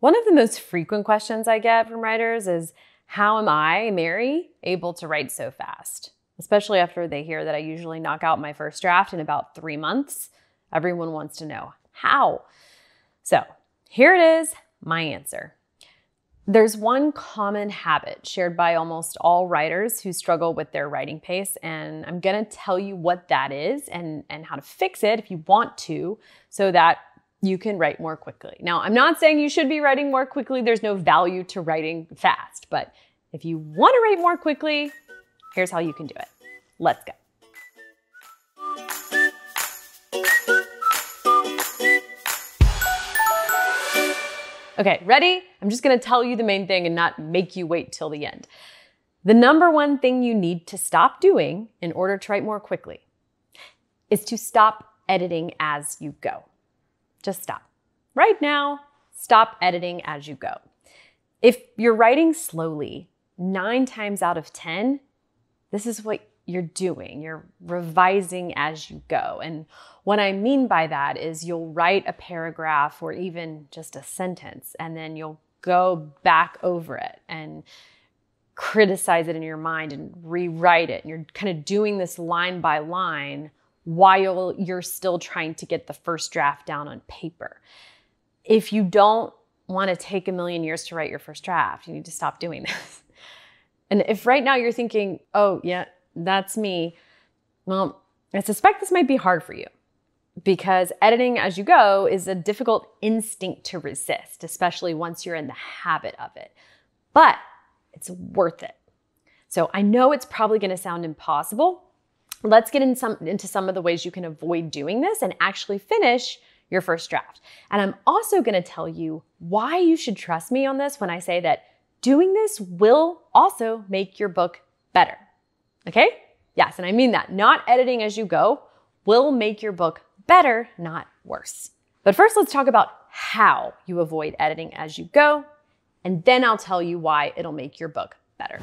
One of the most frequent questions I get from writers is How am I, Mary, able to write so fast? Especially after they hear that I usually knock out my first draft in about three months. Everyone wants to know how. So here it is my answer. There's one common habit shared by almost all writers who struggle with their writing pace, and I'm gonna tell you what that is and, and how to fix it if you want to, so that you can write more quickly. Now, I'm not saying you should be writing more quickly, there's no value to writing fast, but if you wanna write more quickly, here's how you can do it. Let's go. Okay, ready? I'm just gonna tell you the main thing and not make you wait till the end. The number one thing you need to stop doing in order to write more quickly is to stop editing as you go. Just stop. Right now, stop editing as you go. If you're writing slowly, nine times out of 10, this is what you're doing. You're revising as you go. And what I mean by that is you'll write a paragraph or even just a sentence, and then you'll go back over it and criticize it in your mind and rewrite it. And you're kind of doing this line by line while you're still trying to get the first draft down on paper. If you don't want to take a million years to write your first draft, you need to stop doing this. And if right now you're thinking, oh, yeah, that's me, well, I suspect this might be hard for you because editing as you go is a difficult instinct to resist, especially once you're in the habit of it. But it's worth it. So I know it's probably going to sound impossible, let's get in some, into some of the ways you can avoid doing this and actually finish your first draft. And I'm also going to tell you why you should trust me on this when I say that doing this will also make your book better. Okay? Yes, and I mean that. Not editing as you go will make your book better, not worse. But first, let's talk about how you avoid editing as you go, and then I'll tell you why it'll make your book better.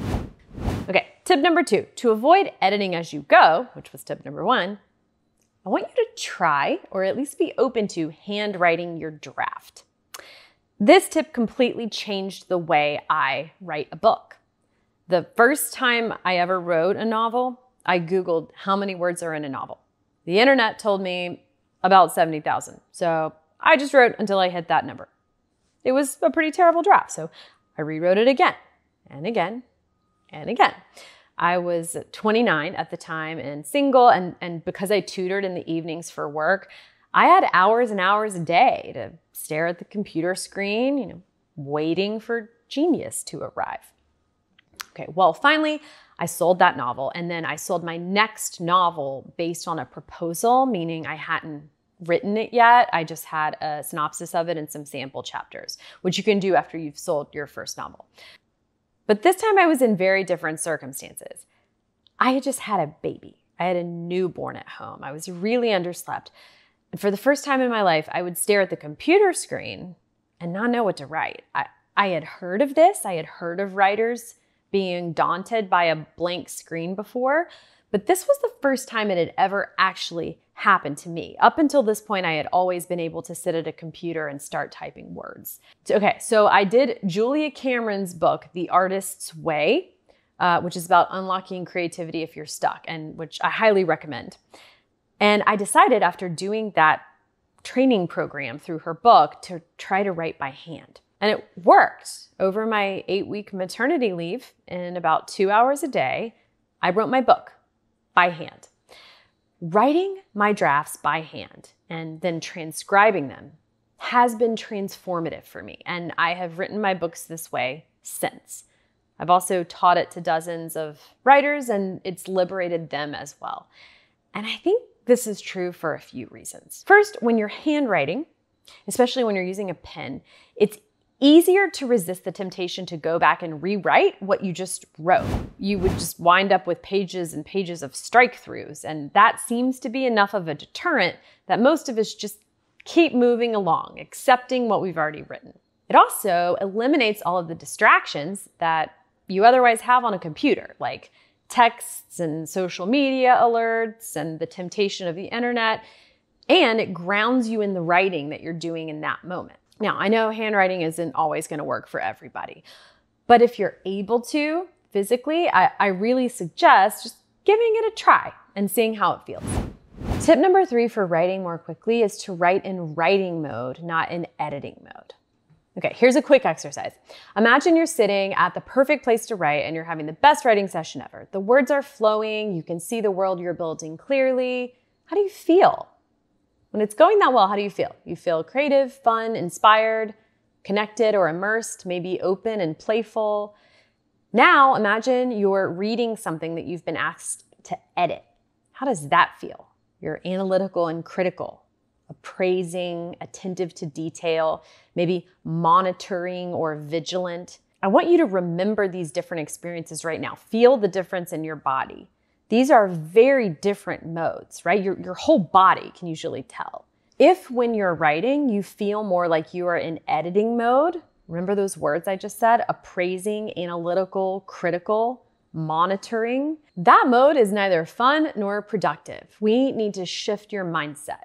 Tip number two to avoid editing as you go, which was tip number one, I want you to try, or at least be open to, handwriting your draft. This tip completely changed the way I write a book. The first time I ever wrote a novel, I Googled how many words are in a novel. The internet told me about 70,000. So I just wrote until I hit that number. It was a pretty terrible draft, so I rewrote it again and again and again. I was 29 at the time and single, and, and because I tutored in the evenings for work, I had hours and hours a day to stare at the computer screen, you know, waiting for genius to arrive. Okay, well, finally, I sold that novel, and then I sold my next novel based on a proposal, meaning I hadn't written it yet. I just had a synopsis of it and some sample chapters, which you can do after you've sold your first novel. But this time I was in very different circumstances. I had just had a baby. I had a newborn at home. I was really underslept. And for the first time in my life, I would stare at the computer screen and not know what to write. I, I had heard of this. I had heard of writers being daunted by a blank screen before, but this was the first time it had ever actually happened to me. Up until this point, I had always been able to sit at a computer and start typing words. Okay, so I did Julia Cameron's book, The Artist's Way, uh, which is about unlocking creativity if you're stuck, and which I highly recommend. And I decided after doing that training program through her book to try to write by hand. And it worked. Over my eight week maternity leave, in about two hours a day, I wrote my book by hand. Writing my drafts by hand and then transcribing them has been transformative for me, and I have written my books this way since. I've also taught it to dozens of writers, and it's liberated them as well. And I think this is true for a few reasons. First, when you're handwriting, especially when you're using a pen, it's easier to resist the temptation to go back and rewrite what you just wrote. You would just wind up with pages and pages of strike throughs, and that seems to be enough of a deterrent that most of us just keep moving along, accepting what we've already written. It also eliminates all of the distractions that you otherwise have on a computer, like texts and social media alerts and the temptation of the internet, and it grounds you in the writing that you're doing in that moment. Now, I know handwriting isn't always going to work for everybody, but if you're able to physically, I, I really suggest just giving it a try and seeing how it feels. Tip number three for writing more quickly is to write in writing mode, not in editing mode. Okay, here's a quick exercise. Imagine you're sitting at the perfect place to write and you're having the best writing session ever. The words are flowing, you can see the world you're building clearly. How do you feel? When it's going that well, how do you feel? You feel creative, fun, inspired, connected or immersed, maybe open and playful. Now imagine you're reading something that you've been asked to edit. How does that feel? You're analytical and critical appraising, attentive to detail, maybe monitoring or vigilant. I want you to remember these different experiences right now. Feel the difference in your body. These are very different modes, right? Your, your whole body can usually tell. If when you're writing, you feel more like you are in editing mode, remember those words I just said appraising, analytical, critical, monitoring. That mode is neither fun nor productive. We need to shift your mindset.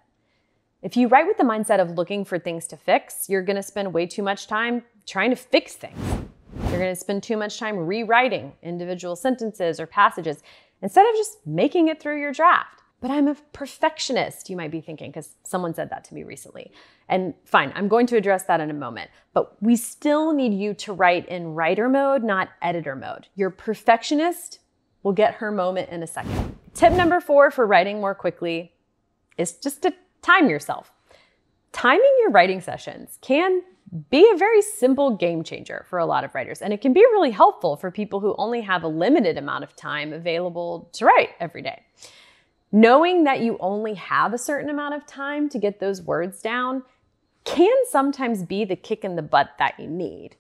If you write with the mindset of looking for things to fix, you're gonna spend way too much time trying to fix things. You're gonna spend too much time rewriting individual sentences or passages instead of just making it through your draft. But I'm a perfectionist, you might be thinking, because someone said that to me recently. And fine, I'm going to address that in a moment. But we still need you to write in writer mode, not editor mode. Your perfectionist will get her moment in a second. Tip number four for writing more quickly is just to time yourself. Timing your writing sessions can be a very simple game changer for a lot of writers, and it can be really helpful for people who only have a limited amount of time available to write every day. Knowing that you only have a certain amount of time to get those words down can sometimes be the kick in the butt that you need.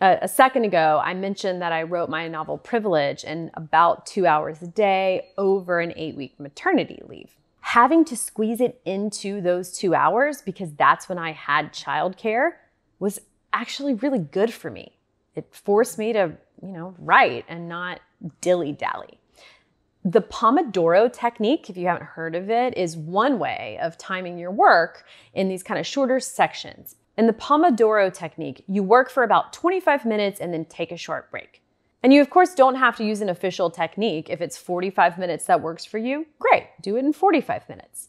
a second ago, I mentioned that I wrote my novel Privilege in about two hours a day over an eight week maternity leave having to squeeze it into those two hours because that's when I had childcare was actually really good for me. It forced me to, you know, write and not dilly dally. The Pomodoro technique, if you haven't heard of it, is one way of timing your work in these kind of shorter sections. In the Pomodoro technique, you work for about 25 minutes and then take a short break. And you, of course, don't have to use an official technique. If it's 45 minutes that works for you, great, do it in 45 minutes.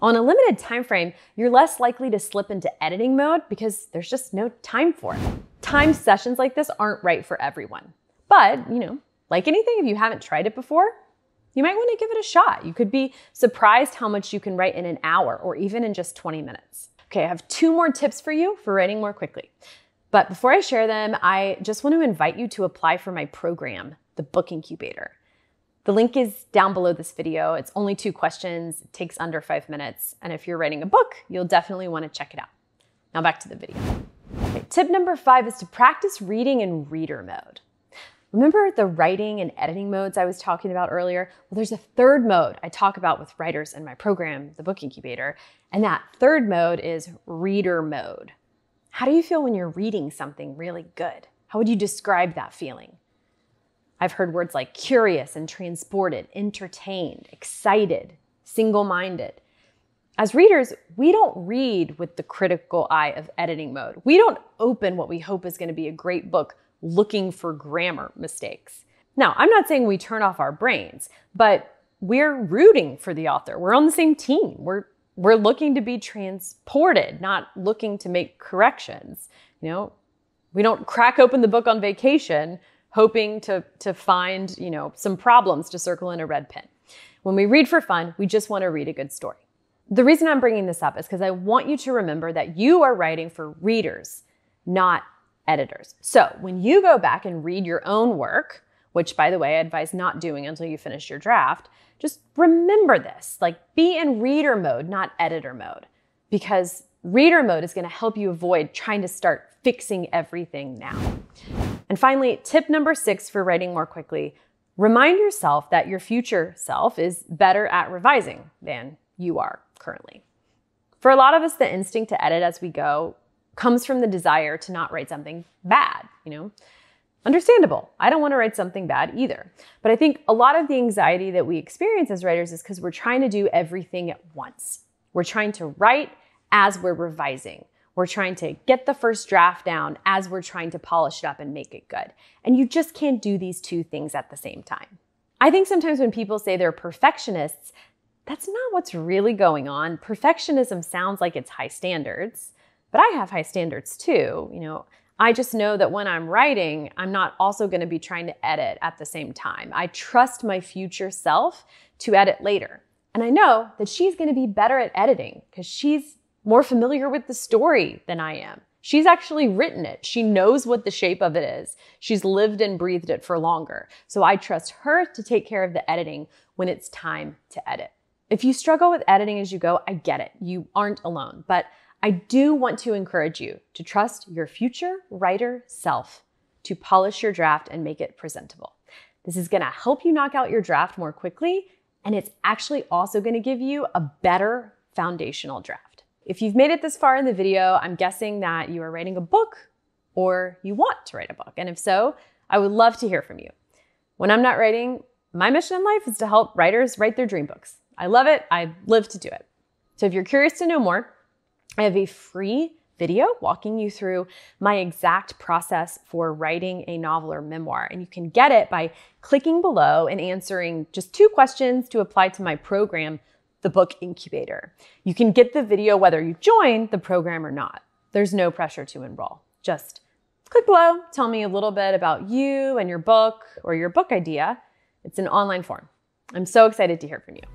On a limited time frame, you're less likely to slip into editing mode because there's just no time for it. Time sessions like this aren't right for everyone. But, you know, like anything, if you haven't tried it before, you might want to give it a shot. You could be surprised how much you can write in an hour or even in just 20 minutes. Okay, I have two more tips for you for writing more quickly. But before I share them, I just want to invite you to apply for my program, the Book Incubator. The link is down below this video. It's only two questions, it takes under five minutes. And if you're writing a book, you'll definitely want to check it out. Now back to the video. Okay, tip number five is to practice reading in reader mode. Remember the writing and editing modes I was talking about earlier? Well, there's a third mode I talk about with writers in my program, the Book Incubator, and that third mode is reader mode. How do you feel when you're reading something really good? How would you describe that feeling? I've heard words like curious and transported, entertained, excited, single minded. As readers, we don't read with the critical eye of editing mode. We don't open what we hope is going to be a great book looking for grammar mistakes. Now, I'm not saying we turn off our brains, but we're rooting for the author. We're on the same team. We're we're looking to be transported, not looking to make corrections. You know, we don't crack open the book on vacation hoping to, to find, you know, some problems to circle in a red pen. When we read for fun, we just want to read a good story. The reason I'm bringing this up is because I want you to remember that you are writing for readers, not editors. So when you go back and read your own work, which by the way, I advise not doing until you finish your draft, just remember this. Like be in reader mode, not editor mode, because reader mode is going to help you avoid trying to start fixing everything now. And finally, tip number six for writing more quickly remind yourself that your future self is better at revising than you are currently. For a lot of us, the instinct to edit as we go comes from the desire to not write something bad, you know? Understandable. I don't want to write something bad either. But I think a lot of the anxiety that we experience as writers is because we're trying to do everything at once. We're trying to write as we're revising. We're trying to get the first draft down as we're trying to polish it up and make it good. And you just can't do these two things at the same time. I think sometimes when people say they're perfectionists, that's not what's really going on. Perfectionism sounds like it's high standards, but I have high standards too. You know, I just know that when I'm writing, I'm not also going to be trying to edit at the same time. I trust my future self to edit later. And I know that she's going to be better at editing because she's more familiar with the story than I am. She's actually written it. She knows what the shape of it is. She's lived and breathed it for longer. So I trust her to take care of the editing when it's time to edit. If you struggle with editing as you go, I get it. You aren't alone. But I do want to encourage you to trust your future writer self to polish your draft and make it presentable. This is gonna help you knock out your draft more quickly, and it's actually also gonna give you a better foundational draft. If you've made it this far in the video, I'm guessing that you are writing a book or you want to write a book. And if so, I would love to hear from you. When I'm not writing, my mission in life is to help writers write their dream books. I love it. I live to do it. So if you're curious to know more, I have a free video walking you through my exact process for writing a novel or memoir. And you can get it by clicking below and answering just two questions to apply to my program, the Book Incubator. You can get the video whether you join the program or not. There's no pressure to enroll. Just click below, tell me a little bit about you and your book or your book idea. It's an online form. I'm so excited to hear from you.